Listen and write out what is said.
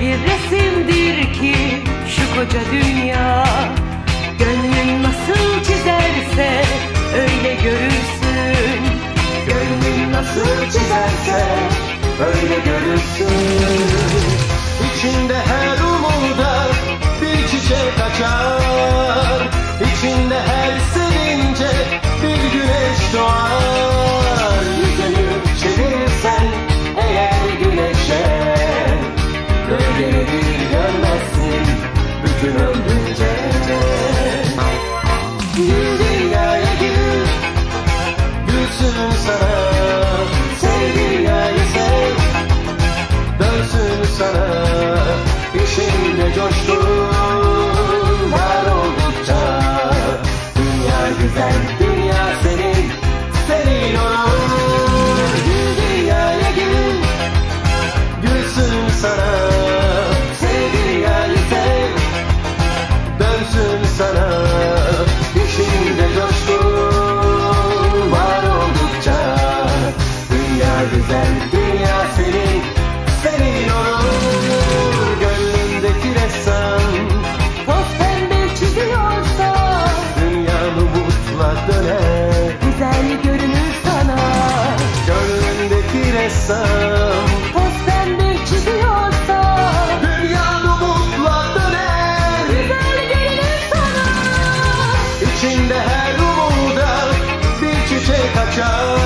bir resimdir ki şu koca dünya. Gönlün nasıl çizerse öyle görürsün. Gönlün nasıl çizerse öyle görürsün. İçinde her umuda bir çiçek açar. İçinde her sevince bir güneş doğar. Sana. İşinde coşkun Var oldukça. Dünya güzel Dünya senin Senin olur Gönlündeki ressam Toz pembe çiziyorsa Dünyanı umutla döner. Güzel görünür sana. Gönlündeki ressam çiçek